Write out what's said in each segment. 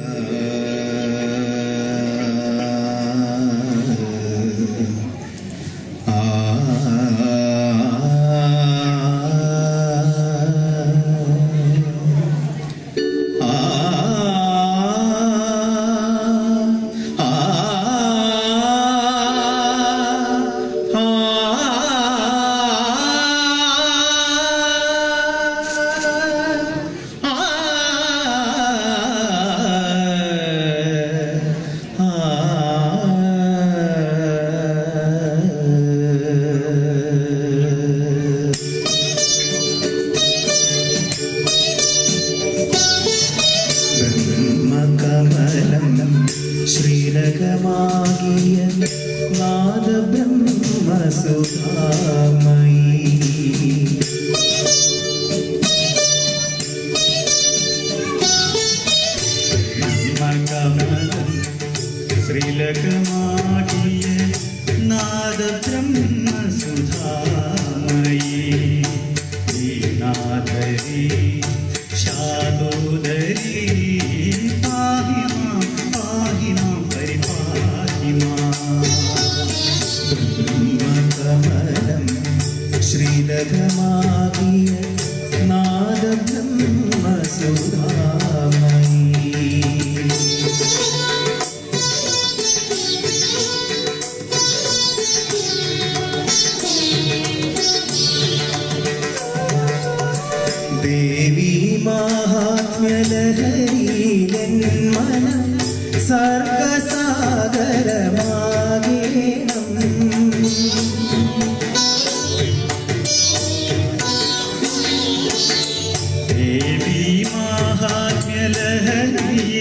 Uh, श्रीलकमाटुल्य नाद ब्रह्म सुधा जगमागिय नाद ब्रह्म सुधामयी देवी महात्म्यलहरी नन्मन सर्ग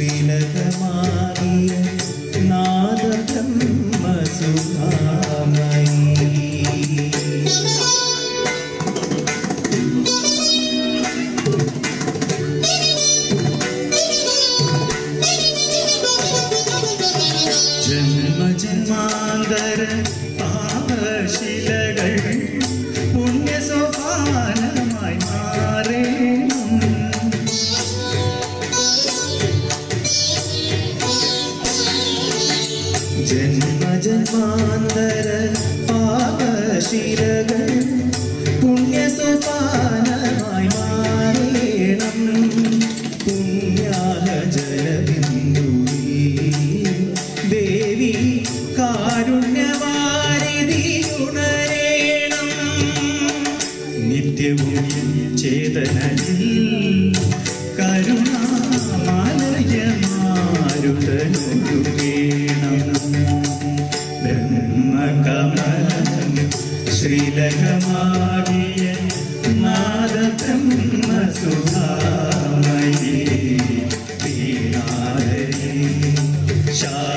விலகமாகி நாதத்தம்ம சுகாமயி ஜன்ம ஜன்மாந்தர ജന്മ ജന്മാന്തര പാപശിരകൾ പുണ്യസോപാനമായി മാറേണം. പുണ്യാല ജലബിന്ദുവി ദേവി കാരുണ്യവാരിധി ഉണരേണം നിത്യവും ചേതനയിൽ കരുണാമലയമാരുടനൊഴുകേ തിലകമാകിയ നാദബ്രഹ്മ സുധാമയേ ശ്രീനാഥരി ശാ